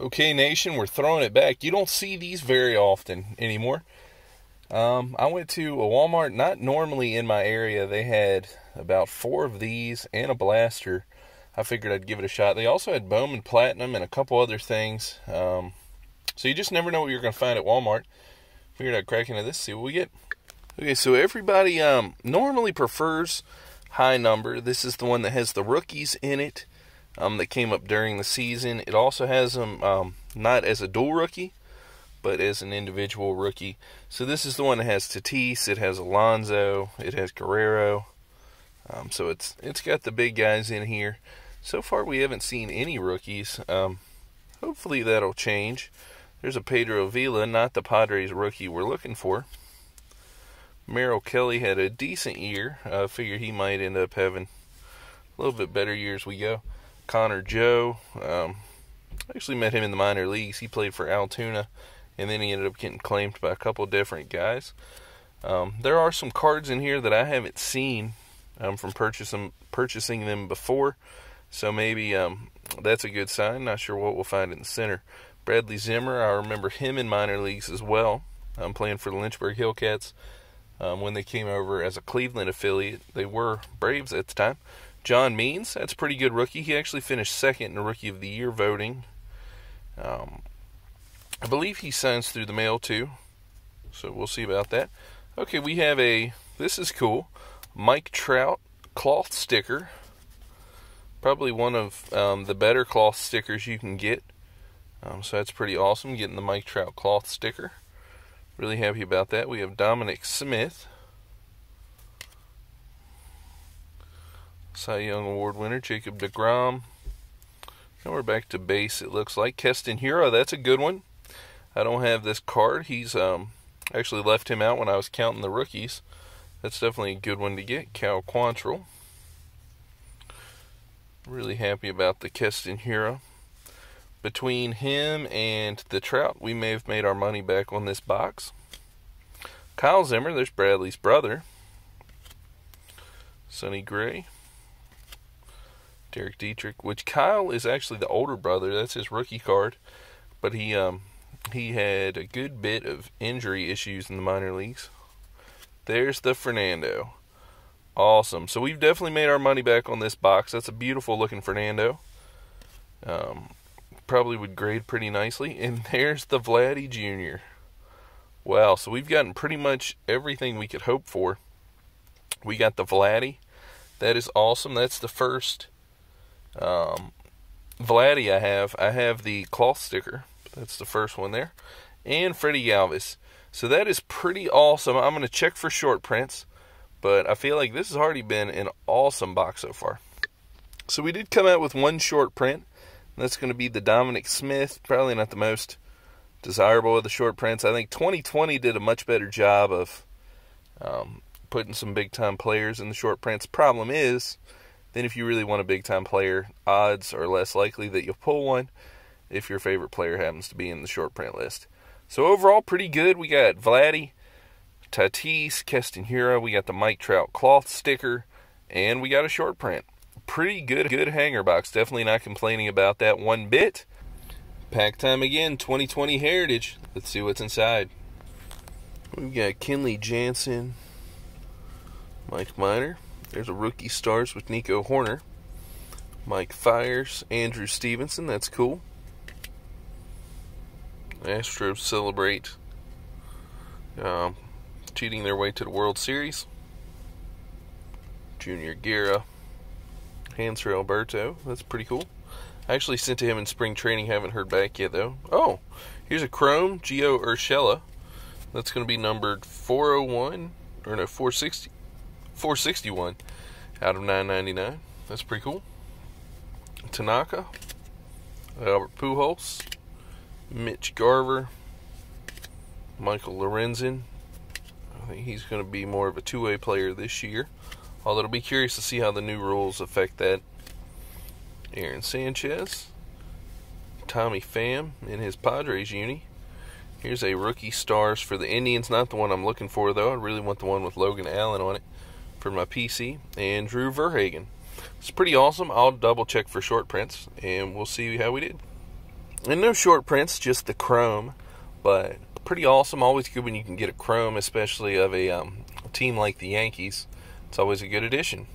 Okay, Nation, we're throwing it back. You don't see these very often anymore. Um, I went to a Walmart, not normally in my area. They had about four of these and a blaster. I figured I'd give it a shot. They also had Bowman Platinum and a couple other things. Um, so you just never know what you're going to find at Walmart. Figured I'd crack into this, see what we get. Okay, so everybody um, normally prefers high number. This is the one that has the rookies in it um, that came up during the season. It also has them um, not as a dual rookie, but as an individual rookie. So this is the one that has Tatis, it has Alonso, it has Guerrero. Um, so it's it's got the big guys in here. So far we haven't seen any rookies. Um, hopefully that'll change. There's a Pedro Avila, not the Padres rookie we're looking for. Merrill Kelly had a decent year. I uh, figure he might end up having a little bit better years we go. Connor Joe, um, I actually met him in the minor leagues. He played for Altoona and then he ended up getting claimed by a couple different guys. Um, there are some cards in here that I haven't seen um, from purchasing purchasing them before, so maybe um, that's a good sign. Not sure what we'll find in the center. Bradley Zimmer, I remember him in minor leagues as well. I'm playing for the Lynchburg Hillcats um, when they came over as a Cleveland affiliate. They were Braves at the time. John Means, that's a pretty good rookie. He actually finished second in the Rookie of the Year voting. Um, I believe he signs through the mail too. So we'll see about that. Okay, we have a, this is cool, Mike Trout cloth sticker. Probably one of um, the better cloth stickers you can get. Um, so that's pretty awesome, getting the Mike Trout cloth sticker. Really happy about that. We have Dominic Smith. Cy Young Award winner, Jacob DeGrom. Now we're back to base, it looks like. Keston Hiura, that's a good one. I don't have this card. He's um, actually left him out when I was counting the rookies. That's definitely a good one to get. Cal Quantrill. Really happy about the Keston Hiura. Between him and the Trout, we may have made our money back on this box. Kyle Zimmer, there's Bradley's brother. Sonny Gray. Derek Dietrich, which Kyle is actually the older brother. That's his rookie card. But he um, he had a good bit of injury issues in the minor leagues. There's the Fernando. Awesome. So we've definitely made our money back on this box. That's a beautiful looking Fernando. Um, probably would grade pretty nicely. And there's the Vladdy Jr. Wow. So we've gotten pretty much everything we could hope for. We got the Vladdy. That is awesome. That's the first um, Vladdy I have. I have the cloth sticker. That's the first one there. And Freddy Galvis. So that is pretty awesome. I'm going to check for short prints, but I feel like this has already been an awesome box so far. So we did come out with one short print. That's going to be the Dominic Smith. Probably not the most desirable of the short prints. I think 2020 did a much better job of um, putting some big time players in the short prints. Problem is, then if you really want a big time player, odds are less likely that you'll pull one if your favorite player happens to be in the short print list. So overall, pretty good. We got Vladdy, Tatis, Keston Hiura. We got the Mike Trout cloth sticker, and we got a short print. Pretty good, good hanger box. Definitely not complaining about that one bit. Pack time again, 2020 Heritage. Let's see what's inside. We've got Kenley Jansen, Mike Minor. There's a rookie stars with Nico Hoerner, Mike Fiers, Andrew Stevenson. That's cool. Astros celebrate um, cheating their way to the World Series. Junior Guerra, Hanser Alberto. That's pretty cool. I actually sent to him in spring training. Haven't heard back yet though. Oh, here's a Chrome Gio Urshela. That's going to be numbered 401 or no 460 461 out of 999. That's pretty cool. Tanaka, Albert Pujols, Mitch Garver, Michael Lorenzen. I think he's going to be more of a two way player this year. Although it'll be curious to see how the new rules affect that. Aaron Sanchez, Tommy Pham in his Padres uni. Here's a rookie stars for the Indians. Not the one I'm looking for, though. I really want the one with Logan Allen on it for my PC. And Drew Verhagen. It's pretty awesome. I'll double check for short prints, and we'll see how we did. And no short prints, just the chrome. But pretty awesome. Always good when you can get a chrome, especially of a um, team like the Yankees. It's always a good addition.